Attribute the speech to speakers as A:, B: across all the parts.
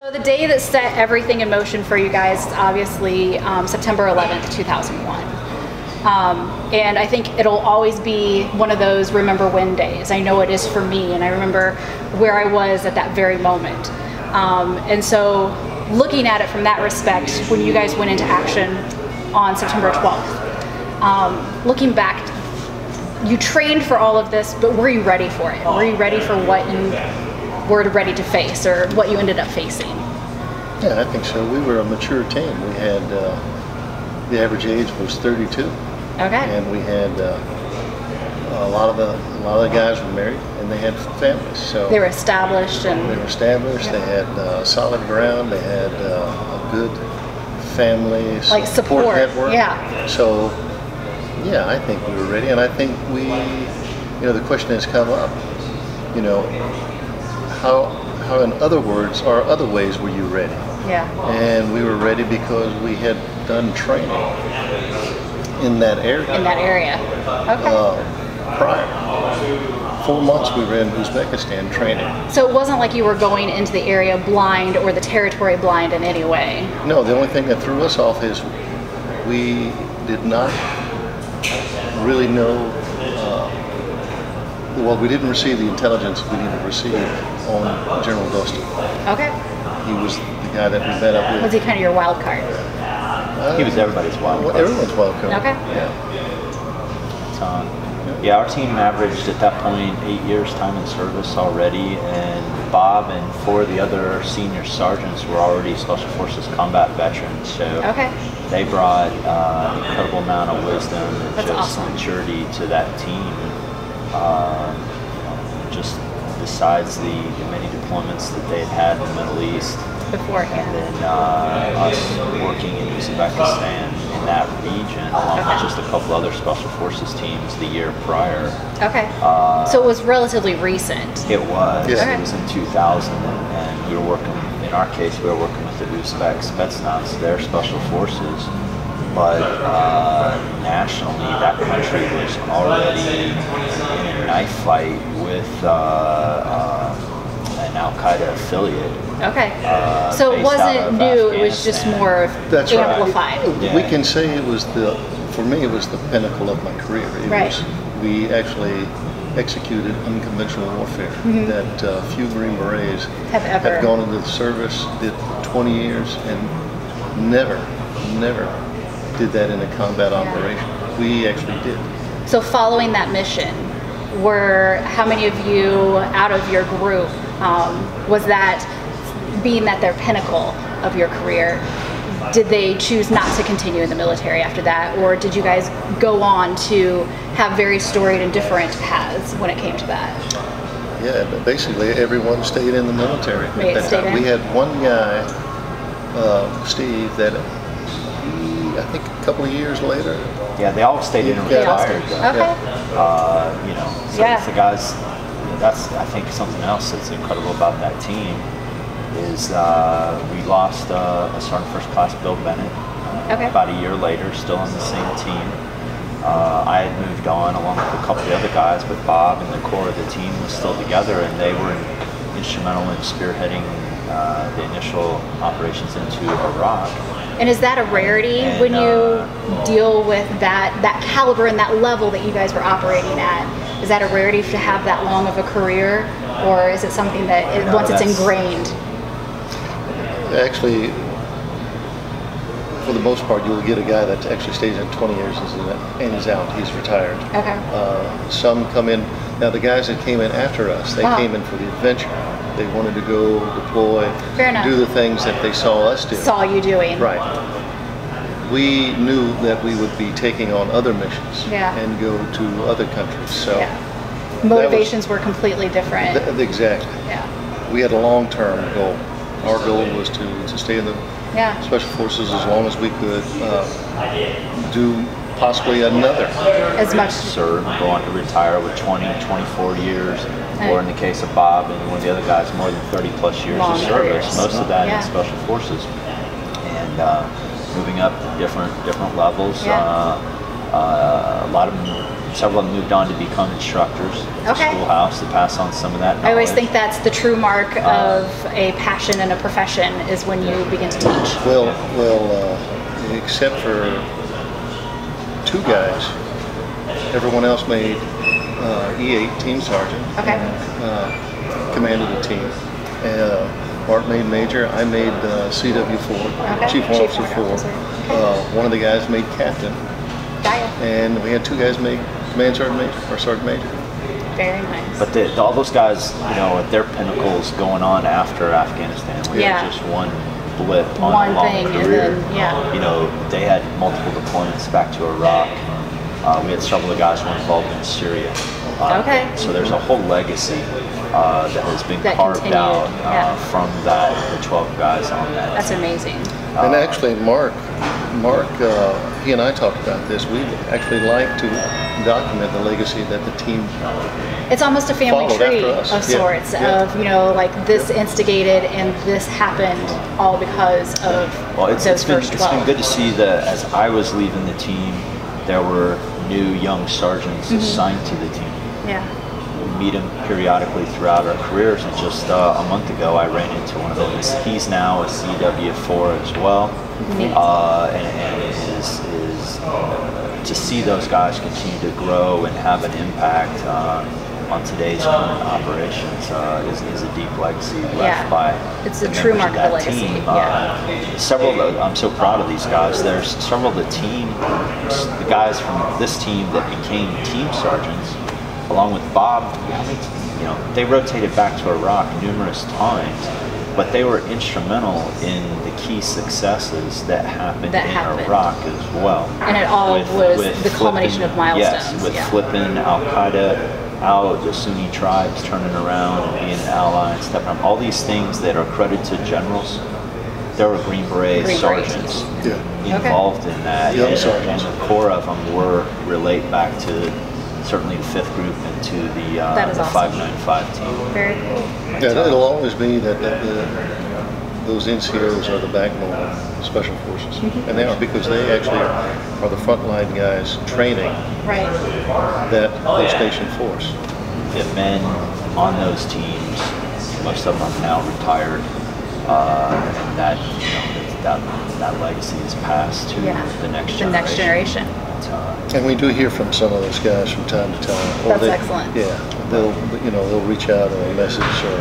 A: So the day that set everything in motion for you guys is obviously um, September 11th, 2001. Um, and I think it'll always be one of those remember when days. I know it is for me, and I remember where I was at that very moment. Um, and so, looking at it from that respect, when you guys went into action on September 12th, um, looking back, you trained for all of this, but were you ready for it? Were you ready for what you were ready to face or what you ended up facing?
B: Yeah, I think so. We were a mature team. We had uh, the average age was 32,
A: Okay.
B: and we had uh, a lot of the a lot of the guys were married and they had families. So
A: They were established and they
B: were established. They had uh, solid ground. They had uh, a good family
A: Like support,
B: network.
A: yeah.
B: So yeah, I think we were ready, and I think we, you know, the question has come up. You know, how how in other words or other ways were you ready?
A: yeah.
B: and we were ready because we had done training in that area
A: In that area. Okay.
B: uh, prior. Four months we were in Uzbekistan training.
A: So it wasn't like you were going into the area blind or the territory blind in any way.
B: No, the only thing that threw us off is we did not really know. Uh, well, we didn't receive the intelligence we needed to receive on General Dostum.
A: Okay.
B: He was the guy that we met up with.
A: Was he kind of your wild card?
C: He was everybody's wild
B: Well,
C: card.
B: everyone's welcome.
A: Okay.
B: Yeah.
C: So, yeah, our team averaged at that point eight years time in service already, and Bob and four of the other senior sergeants were already Special Forces combat veterans. So
A: Okay.
C: they brought uh, an incredible amount of wisdom and
A: That's
C: just
A: awesome.
C: maturity to that team. Uh, you know, just besides the, the many deployments that they had had in the Middle East, and then uh, us working in Uzbekistan in that region, along
A: Okay.
C: with just a couple other special forces teams the year prior.
A: Okay.
C: Uh,
A: so it was relatively recent.
C: It was.
B: Yeah.
C: It was in 2000, and, and we were working. In our case, we were working with the Uzbek Spetsnaz, their special forces. But uh, nationally, that country was already in a knife fight with uh, uh, an Al Qaeda affiliate.
A: Okay.
C: Uh,
A: so it wasn't new, it was just more
B: That's right.
A: amplified.
C: Yeah.
B: We can say it was the, for me, it was the pinnacle of my career. It
A: Right.
B: was, we actually executed unconventional warfare that uh, few Green Berets
A: Mm-hmm. Have
B: gone into the service, did 20 years, and never, never did that in a combat operation. We actually did.
A: So following that mission, were how many of you out of your group um, was that being that their pinnacle of your career? Did they choose not to continue in the military after that, or did you guys go on to have very storied and different paths when it came to that?
B: Yeah, but basically everyone stayed in the military at that time. We had one guy, uh, Steve, that I think a couple of years later,
C: Yeah, they all stayed in and
B: They
C: retired.
B: stayed.
C: though.
A: Okay.
C: Uh, you know, so
A: Yeah.
C: the guys. That's I think something else that's incredible about that team is uh, we lost uh, a sergeant first class Bill Bennett uh,
A: Okay.
C: about a year later, still on the same team. Uh, I had moved on along with a couple of the other guys, but Bob and the core of the team was still together, and they were instrumental in spearheading uh, the initial operations into Iraq.
A: And is that a rarity when you
C: uh,
A: deal with that that caliber and that level that you guys were operating at? Is that a rarity to have that long of a career, or is it something that it,
C: No,
A: once it's ingrained?
B: actually, for the most part, you'll get a guy that actually stays in 20 years and is- out. He's retired.
A: Okay.
B: Uh, some come in. Now, the guys that came in after us, they
A: Uh-huh.
B: came in for the adventure. They wanted to go deploy, do the things that they saw us do.
A: Saw you doing.
B: Right. We knew that we would be taking on other missions
A: Yeah.
B: and go to other countries. So,
A: Yeah. Motivations were completely different.
B: th- exactly.
A: yeah.
B: We had a long-term goal. Our goal was to, to stay in the
A: Yeah.
B: Special Forces as long as we could, uh, do possibly another.
A: As much.
C: serve, go on to retire with 20, 24 years, or in the case of Bob and one of the other guys, more than 30 plus years
A: Long
C: of service,
A: careers.
C: most of that
A: Yeah.
C: in special forces, and uh, moving up to different different levels.
A: Yeah.
C: Uh, uh, a lot of them several of them moved on to become instructors. at
A: Okay.
C: Schoolhouse to pass on some of that.
A: I always think that's the true mark
C: Uh,
A: of a passion and a profession is when you begin to teach.
B: Well, well, uh, except for two guys, everyone else made uh, E8 team sergeant.
A: Okay.
B: Uh, commanded a team. Uh, Mark made major. I made uh, CW4,
A: Okay.
B: Chief
A: Chief
B: Officer
A: Warrant
B: 4.
A: Officer.
B: Uh, one of the guys made captain,
A: Gaia.
B: and we had two guys make command sergeant major or sergeant major.
A: Very nice.
C: But the, all those guys, you know, at their pinnacles going on after Afghanistan, we
A: Yeah.
C: had just one blip on
A: One
C: a long
A: thing, and
C: career.
A: then, yeah.
C: You know, they had multiple deployments back to Iraq. Uh, we had several of the guys who were involved in Syria. Uh,
A: Okay.
C: So there's a whole legacy uh, that has been
A: That
C: carved
A: continued,
C: out uh,
A: yeah.
C: from that, the 12 guys on that.
A: That's
C: team.
A: amazing.
B: And
C: Uh,
B: actually, Mark, Mark, uh, he and I talked about this. We actually like to document the legacy that the team.
A: It's almost a family tree of sorts
B: yeah.
A: of, you know, like this instigated and this happened all because of
C: Well, it's,
A: those
C: it's been,
A: first
C: it's been good to see that as I was leaving the team, there were new young sergeants
A: Mm-hmm.
C: assigned to the team.
A: Yeah.
C: We meet them periodically throughout our careers, and just uh, a month ago, I ran into one of those. He's, now a CW4 as well, uh, and, and is, is to see those guys continue to grow and have an impact uh, on today's current operations uh, is, is a deep legacy left
A: Yeah.
C: by
A: It's
C: the
A: a true mark of legacy,
C: team.
A: yeah.
C: Uh, several of the, I'm so proud of these guys. There's several of the team, the guys from this team that became team sergeants, along with Bob. You know, they rotated back to Iraq numerous times, but they were instrumental in the key successes that happened
A: That
C: in
A: happened.
C: Iraq as well.
A: And it all was the culmination of
C: flipping-
A: milestones,
C: Yes, with
A: yeah.
C: flipping Al Qaeda out, the Sunni tribes turning around and being an ally and stepping up. All these things that are credited to generals, there were Green Beret
A: Green Berets.
C: sergeants
B: Yeah.
C: involved in that.
B: Young
C: and,
B: sergeants.
C: and the core of them were relate back to certainly the fifth group and to the, uh, the
A: awesome.
C: 595 team.
A: Very cool.
B: Yeah, it'll always be that, that the, those NCOs are the backbone of special forces,
A: Mm-hmm.
B: and they are because they actually are the frontline guys training
A: Right.
B: that Host Nation force.
C: The men on those teams, most of them are now retired, uh, and that, you know, that, that legacy is passed to
A: Yeah.
C: the next
A: The
C: generation.
A: next generation.
C: Uh,
B: And we do hear from some of those guys from time to time. Or
A: That's
B: they-
A: excellent.
B: Yeah, they'll, you know, they'll reach out or a message or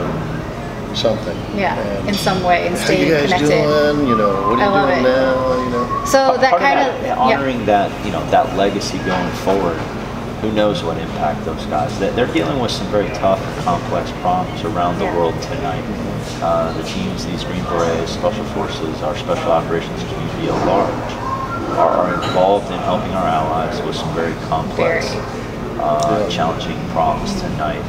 B: something.
A: Yeah,
B: And,
A: in some way, and
B: How
A: stay
B: you guys
A: connected.
B: doing? You know, what
A: I
B: are
A: love
B: you doing
A: it.
B: now? You know.
A: So
C: Part-
A: that
C: part
A: kind of,
C: that,
A: yeah.
C: honoring that you know that legacy going forward. Who knows what impact those guys? They- They're dealing with some very tough and complex problems around the
A: Yeah.
C: world tonight. Uh, the teams, these Green Berets, Special Forces, our Special Operations community at large, are, are involved in helping our allies with some very complex,
A: Very.
C: Uh,
B: Yeah.
C: challenging problems tonight.